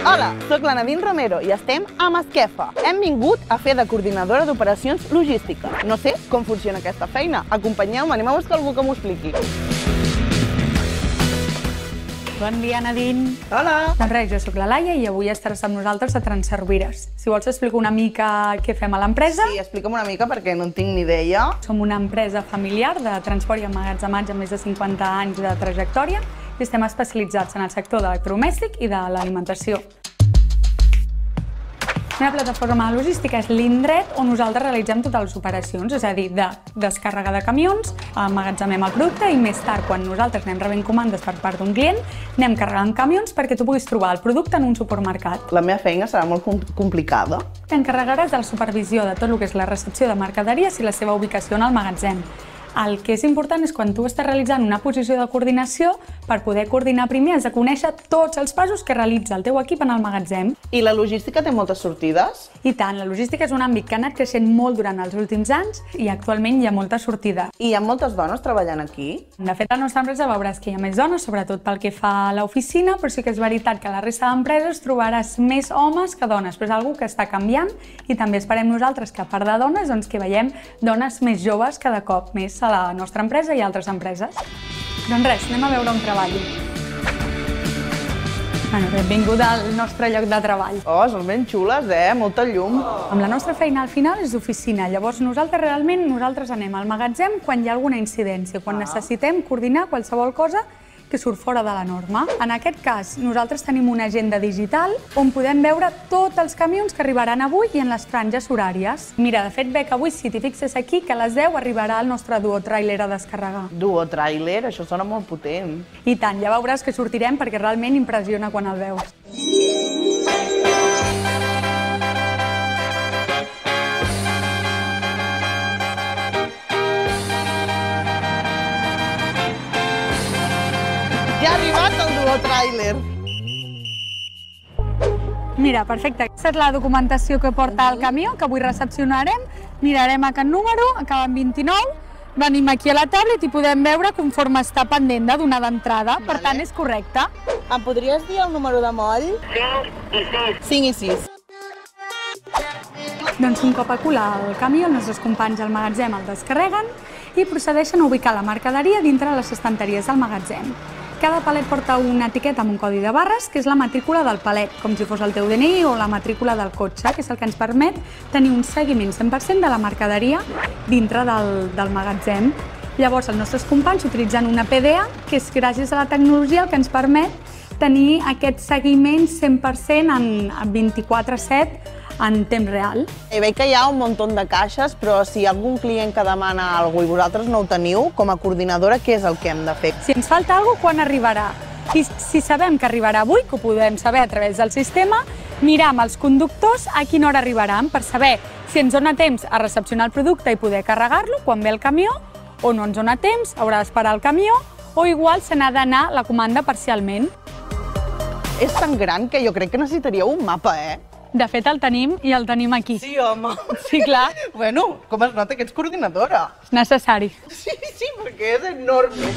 Hola, sóc la Nadine Romero i estem a Masquefa. Hem vingut a fer de coordinadora d'operacions logístiques. No sé com funciona aquesta feina. Acompanyeu-me, anem a buscar algú que m'ho expliqui. Bon dia, Nadine. Hola! Doncs res, jo sóc la Laia i avui estaràs amb nosaltres a Transservires. Si vols explico una mica què fem a l'empresa. Sí, explica'm una mica perquè no en tinc ni idea. Som una empresa familiar de transport i emmagatzematge amb més de 50 anys de trajectòria i estem especialitzats en el sector de l'electrodomèstic i de l'alimentació. Una plataforma logística és l'indret on nosaltres realitzem totes les operacions, és a dir, de descàrrega de camions, emmagatzemem el producte i més tard, quan nosaltres anem rebent comandes per part d'un client, anem carregant camions perquè tu puguis trobar el producte en un supermercat. La meva feina serà molt com- complicada. T'encarregaràs de la supervisió de tot el que és la recepció de mercaderies i la seva ubicació en el magatzem. El que és important és quan tu estàs realitzant una posició de coordinació, per poder coordinar primer has de conèixer tots els passos que realitza el teu equip en el magatzem. I la logística té moltes sortides? I tant, la logística és un àmbit que ha anat creixent molt durant els últims anys i actualment hi ha molta sortida. I hi ha moltes dones treballant aquí? De fet, a la nostra empresa veuràs que hi ha més dones, sobretot pel que fa a l'oficina, però sí que és veritat que a la resta d'empreses trobaràs més homes que dones, però és una que està canviant i també esperem nosaltres que a part de dones doncs, que veiem dones més joves cada cop més a la nostra empresa i a altres empreses. Doncs res, anem a veure on treballo. Bueno, benvinguda al nostre lloc de treball. Oh, són ben xules, eh? Molta llum. Amb la nostra feina al final és d'oficina, llavors nosaltres realment nosaltres anem al magatzem quan hi ha alguna incidència, quan necessitem coordinar qualsevol cosa que surt fora de la norma. En aquest cas, nosaltres tenim una agenda digital on podem veure tots els camions que arribaran avui i en les franges horàries. Mira, de fet, veig avui, si t'hi fixes aquí, que a les 10 arribarà el nostre duo trailer a descarregar. Duo trailer, això sona molt potent. I tant, ja veuràs que sortirem perquè realment impressiona quan el veus. Ha arribat el duo trailer. Mira, perfecte. Aquesta és la documentació que porta el camió, que avui recepcionarem. Mirarem aquest número, acaba en 29. Venim aquí a la tablet i podem veure conforme està pendent de donar d'entrada. Per tant, és correcte. Em podries dir el número de moll? 5 i 6. 5 i 6. Doncs un cop acular el camió, els nostres companys al magatzem el descarreguen i procedeixen a ubicar la mercaderia dintre les estanteries del magatzem. Cada palet porta una etiqueta amb un codi de barres, que és la matrícula del palet, com si fos el teu DNI o la matrícula del cotxe, que és el que ens permet tenir un seguiment 100% de la mercaderia dintre del, del magatzem. Llavors, els nostres companys utilitzen una PDA, que és gràcies a la tecnologia el que ens permet tenir aquest seguiment 100% en 24-7 en temps real. I veig que hi ha un munt de caixes, però si hi ha algun client que demana alguna cosa i vosaltres no ho teniu, com a coordinadora, què és el que hem de fer? Si ens falta alguna cosa, quan arribarà? I si sabem que arribarà avui, que ho podem saber a través del sistema, mirar amb els conductors a quina hora arribaran per saber si ens dona temps a recepcionar el producte i poder carregar-lo quan ve el camió, o no ens dona temps, haurà d'esperar el camió, o igual se n'ha d'anar la comanda parcialment. És tan gran que jo crec que necessitaríeu un mapa, eh? De fet, el tenim i el tenim aquí. Sí, home. Sí, clar, Bueno, com es nota que ets coordinadora? és necessari. Sí, sí, perquè és enorme.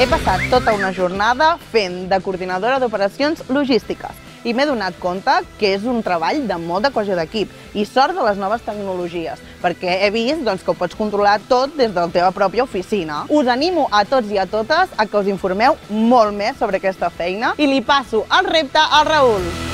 He passat tota una jornada fent de coordinadora d'operacions logístiques i m'he donat compte que és un treball de molt de cohesió d'equip i sort de les noves tecnologies, perquè he vist doncs, que ho pots controlar tot des de la teva pròpia oficina. Us animo a tots i a totes a que us informeu molt més sobre aquesta feina i li passo el repte al Raül.